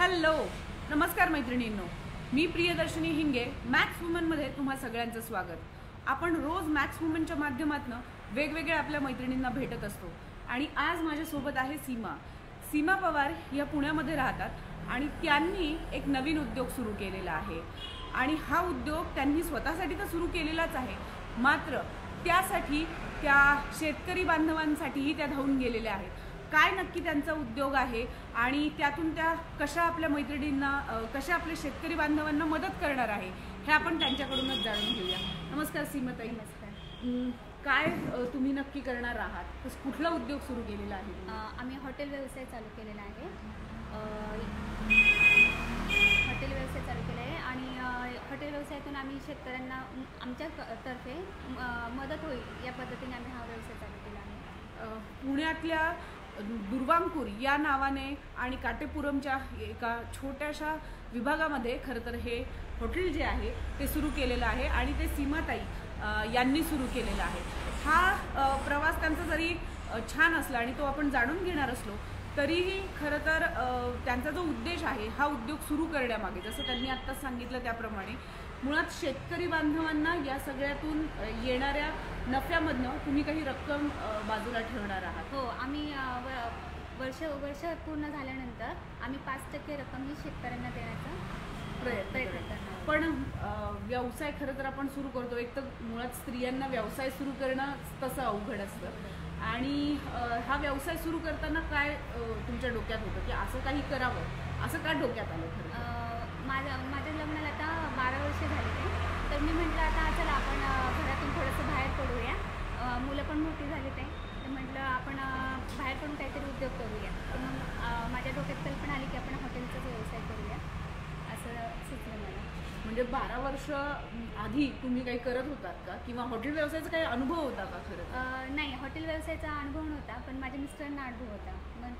Hello नमस्कार मैत्रिणींनो. मी प्रियदर्शनी हिंगे मॅक्स वुमनमध्ये तुम्हा सगळ्यांचं स्वागत. आपण रोज मॅक्स वुमनच्या माध्यमातून वेगवेगळ्या आपल्या मैत्रिणींना भेटत असतो. आणि आज माझ्यासोबत आहे सीमा. सीमा पवार या पुण्यामध्ये राहतात आणि त्यांनी एक नवीन उद्योग सुरू केलेला आहे. आणि हा उद्योग त्यांनी स्वतःसाठी तर सुरू केलेलाच आहे. मात्र त्यासाठी त्या शेतकरी बांधवांसाठीही त्या धावून गेलेल्या आहेत. काय नक्की त्यांचा उद्योग आहे आणि त्यातून त्या कशा आपल्या मैत्रिणींना कशा आपल्या शेतकरी बांधवांना मदत करणार आहे हे आपण त्यांच्याकडूनच जाणून घेऊया. नमस्कार सीमाताई. नमस्कार. काय तुम्ही नक्की करणार आहात? कुठला उद्योग सुरू केलेला आहे? आम्ही हॉटेल व्यवसाय चालू केलेला आहे. हॉटेल व्यवसाय चालू केला आहे आणि हॉटेल व्यवसायातून आम्ही शेतकऱ्यांना आमच्या क- तर्फे मदत होईल या पद्धतीने आम्ही हा व्यवसाय चालू केला आहे. पुण्यातल्या दुर्वांकूर या नावाने आणि काटेपुरमच्या एका छोट्याशा विभागामध्ये खरं तर हे हॉटेल जे आहे ते सुरू केलेलं आहे आणि ते सीमाताई यांनी सुरू केलेलं आहे. हा प्रवास त्यांचा जरी छान असला आणि तो आपण जाणून घेणार असलो तरीही खरं तर त्यांचा जो उद्देश आहे हा उद्योग सुरू करण्यामागे जसं त्यांनी आत्ताच सांगितलं त्याप्रमाणे मुळात शेतकरी बांधवांना या सगळ्यातून येणाऱ्या नफ्यामधनं तुम्ही काही रक्कम बाजूला ठेवणार आहात. हो आम्ही वर्ष वर्ष पूर्ण झाल्यानंतर आम्ही पाच टक्के रक्कम ही शेतकऱ्यांना देण्याचा प्रयत्न. पण व्यवसाय खरं तर आपण सुरू करतो. एक तर मुळात स्त्रियांना व्यवसाय सुरू करणं तसं अवघड असतं. आणि हा व्यवसाय सुरू करताना काय तुमच्या डोक्यात होतं? की असं काही करावं असं का डोक्यात आलं खरं तर? अ, माझ्या माझ्या लग्नाला आता बारा वर्ष झाली ते तर मी म्हटलं आता चला आपण घरातून थोडंसं बाहेर पडूया. मुलं पण मोठी झाली ते तर म्हटलं आपण बाहेर पडून काहीतरी उद्योग करूया. तर मग माझ्या डोक्यात कल्पना आली की आपण हॉटेलचाच व्यवसाय करूया. असं सुचलं मला. म्हणजे बारा वर्ष आधी तुम्ही काही करत होतात का? किंवा हॉटेल व्यवसायाचा काही अनुभव होता का खरं नाही. हॉटेल व्यवसायाचा अनुभव नव्हता पण माझ्या मिस्टरांना अनुभव होता. मग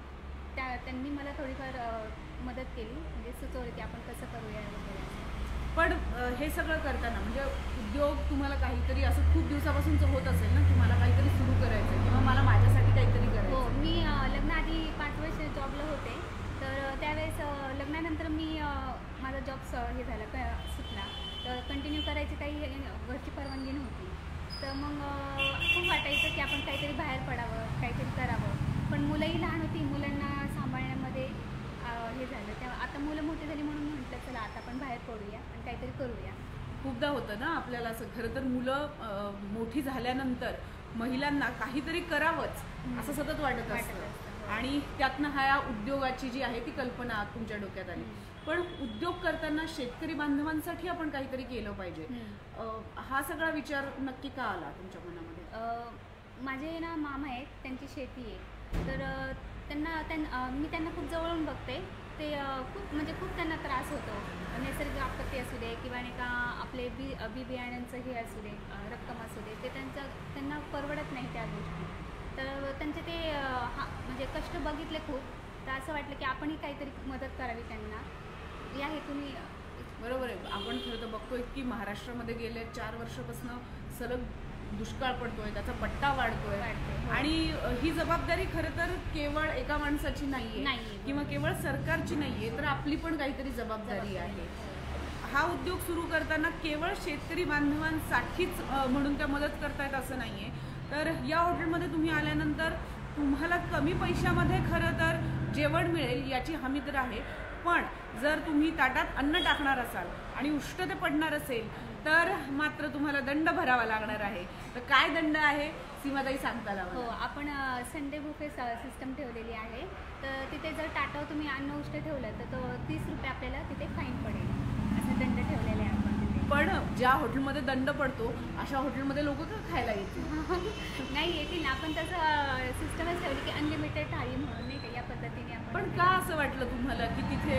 त्या त्यांनी मला थोडीफार मदत केली. म्हणजे सुचवली की आपण कसं करूया वगैरे. पण हे सगळं करताना म्हणजे उद्योग तुम्हाला काहीतरी असं खूप दिवसापासूनच होत असेल ना तुम्हाला काहीतरी सुरू करायचं किंवा मला माझ्यासाठी काहीतरी हो मी लग्नाआधी पाच वर्ष जॉबला होते. तर त्यावेळेस लग्नानंतर मी माझा जॉब स हे झाला क सुटला. तर कंटिन्यू करायची काही घरची परवानगी नव्हती. तर मग खूप वाटायचं की आपण काहीतरी बाहेर पडावं काहीतरी करावं. पण मुलंही लहान होती मुलांना सांभाळण्यामध्ये हे झालं. तेव्हा आता मुलं मोठी झाली म्हणून म्हटलं चला आता आपण बाहेर पडूया आणि काहीतरी करूया. खूपदा होतं ना आपल्याला असं. खरं तर मुलं अ, मोठी झाल्यानंतर महिलांना काहीतरी करावंच असं सतत वाटत वाटत असतं. असतं, हो. आणि त्यातनं ह्या उद्योगाची जी आहे ती कल्पना तुमच्या डोक्यात आली. हम्म. पण उद्योग करताना शेतकरी बांधवांसाठी आपण काहीतरी केलं पाहिजे. हम्म. अ, हा सगळा विचार नक्की का आला तुमच्या मनामध्ये? अ, माझे ना मामा आहेत त्यांची शेती आहे. तर अ, त्यांना त्यां मी त्यांना खूप जवळून बघते. ते खूप म्हणजे खूप त्यांना त्रास होतो. नैसर्गिक आपत्ती असू दे किंवा नाही का आपले बी बी बियाण्यांचं हे असू दे रक्कम असू दे ते त्यांचं त्यांना परवडत नाही त्या गोष्टी. तर त्यांचे ते हा म्हणजे कष्ट बघितले खूप. तर असं वाटलं की आपणही काहीतरी मदत करावी त्यांना. या हेतून बरोबर आहे. आपण खरं तर बघतोय की महाराष्ट्रामध्ये गेले चार वर्षापासून सलग दुष्काळ पडतोय त्याचा पट्टा वाढतोय. हो. आणि ही जबाबदारी खरं तर केवळ एका माणसाची नाहीये किंवा केवळ सरकारची नाहीये तर आपली पण काहीतरी जबाबदारी आहे. हा. उद्योग सुरू करताना केवळ शेतकरी बांधवांसाठीच म्हणून त्या मदत करतायत असं नाहीये. तर या हॉटेलमध्ये तुम्ही आल्यानंतर तुम्हाला कमी पैशामध्ये खरं तर जेवण मिळेल याची हमी तर आहे पण जर तुम्ही ताटात अन्न टाकणार असाल आणि उष्ट ते पडणार असेल तर मात्र तुम्हाला दंड भरावा लागणार आहे. तर काय दंड आहे? सीमाताई सांगता हो आपण संडे बुफे सिस्टम ठेवलेली आहे. तर तिथे जर टाटावर तुम्ही अन्न उष्ट ठेवलं तर तो तीस रुपये आपल्याला तिथे फाईन पडेल असं दंड ठेवलेले आहे आपण तिथे पण ज्या हॉटेलमध्ये दंड पडतो अशा हॉटेलमध्ये लोक का खायला येतील? नाही येतील ना. आपण तसं सिस्टमच ठेवली की अनलिमिटेड थाळी म्हणून नाही का या पद्धतीने आपण पण का असं वाटलं तुम्हाला की तिथे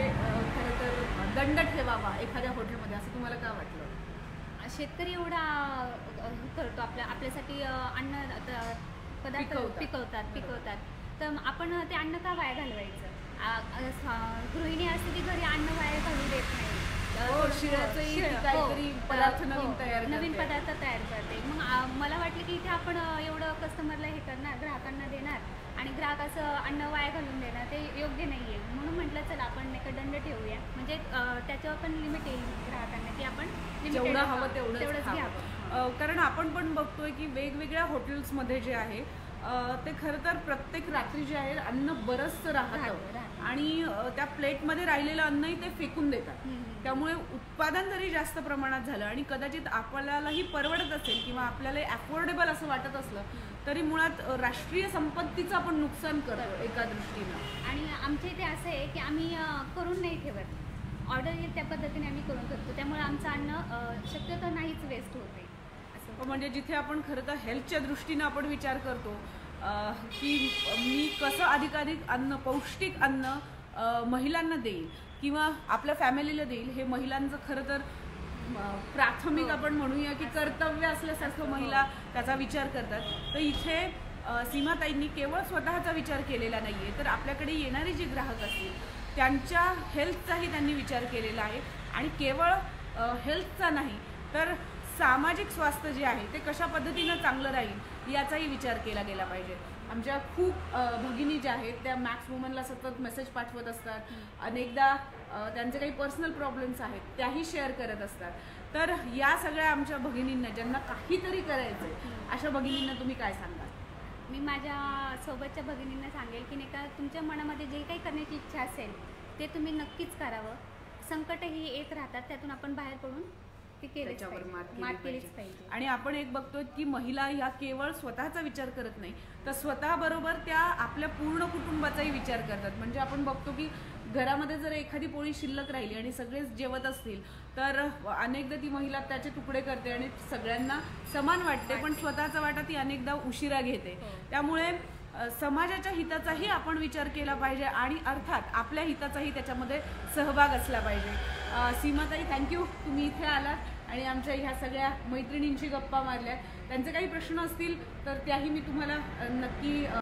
खरं तर दंड ठेवावा एखाद्या हॉटेलमध्ये? असं तुम्हाला का वाटलं? शेतकरी एवढा करतो आपल्या आपल्यासाठी अन्न पदार्थ पिकवतात. पिकवतात तर आपण ते अन्न का वाया घालवायचं? गृहिणी असते ती घरी अन्न वाया घालू देत नाही. हो, हो. हो, नवीन तयार नवीन करते. पदार्थ तयार करते मग मला वाटलं की इथे आपण एवढं कस्टमरला हे करणार ग्राहकांना देणार आणि ग्राहकाचं अन्न वाया घालून देणार ते योग्य नाही आहे म्हणून म्हटलं चला आपण नाही का दंड ठेवूया म्हणजे त्याच्यावर पण लिमिट येईल ग्राहकांना की आपण जेवढं हवं तेवढंच. घ्यावं कारण आपण पण बघतोय की वेगवेगळ्या हॉटेल्समध्ये जे आहे ते खरं तर प्रत्येक रात्री जे आहे अन्न बरंचसं राहतं. आणि त्या प्लेटमध्ये राहिलेलं अन्नही ते फेकून देतात. त्यामुळे उत्पादन जरी जास्त प्रमाणात झालं आणि कदाचित आपल्यालाही परवडत असेल किंवा आपल्याला अफोर्डेबल असं वाटत असलं तरी मुळात राष्ट्रीय संपत्तीचं आपण नुकसान करतो एका दृष्टीनं. आणि आमच्या इथे असं आहे की आम्ही करून नाही ठेवत. ऑर्डर येईल त्या पद्धतीने आम्ही करून ठेवतो त्यामुळे आमचं अन्न शक्यतो नाहीच वेस्ट होते म्हणजे जिथे आपण खरं तर हेल्थच्या दृष्टीनं आपण विचार करतो की मी कसं अधिकाधिक अन्न पौष्टिक अन्न महिलांना देईल किंवा आपल्या फॅमिलीला देईल हे महिलांचं खरं तर प्राथमिक हो. आपण म्हणूया की कर्तव्य असल्यासारखं महिला त्याचा विचार करतात. तर इथे सीमाताईंनी केवळ स्वतःचा विचार केलेला नाहीये तर आपल्याकडे येणारे जे ग्राहक असतील त्यांच्या हेल्थचाही त्यांनी विचार केलेला आहे. आणि केवळ हेल्थचा नाही तर सामाजिक स्वास्थ्य जे आहे ते कशा पद्धतीनं चांगलं राहील याचाही विचार केला गेला पाहिजे. आमच्या खूप भगिनी ज्या आहेत त्या मॅक्स वुमनला सतत मेसेज पाठवत असतात. अनेकदा त्यांचे काही पर्सनल प्रॉब्लेम्स आहेत त्याही शेअर करत असतात. तर या सगळ्या आमच्या भगिनींना ज्यांना काहीतरी करायचं अशा भगिनींना तुम्ही काय सांगाल? मी माझ्या सोबतच्या भगिनींना सांगेल की नाही का तुमच्या मनामध्ये जे काही करण्याची इच्छा असेल ते तुम्ही नक्कीच करावं. संकटही येत राहतात त्यातून आपण बाहेर पडून त्याच्यावर. मात केली पाहिजे. आणि आपण एक बघतोय की महिला ह्या केवळ स्वतःचा विचार करत नाही तर स्वतःबरोबर त्या आपल्या पूर्ण कुटुंबाचाही विचार करतात म्हणजे आपण बघतो की घरामध्ये जर एखादी पोळी शिल्लक राहिली आणि सगळेच जेवत असतील तर अनेकदा ती महिला त्याचे तुकडे करते आणि सगळ्यांना समान वाटते पण स्वतःचा वाटा ती अनेकदा उशिरा घेते हो. त्यामुळे समाजाच्या हिताचाही आपण विचार केला पाहिजे आणि अर्थात आपल्या हिताचाही त्याच्यामध्ये सहभाग असला पाहिजे. सीमाताई थँक्यू तुम्ही इथे आलात आणि आमच्या ह्या सगळ्या मैत्रिणींशी गप्पा मारल्या त्यांचे काही प्रश्न असतील तर त्याही मी तुम्हाला नक्की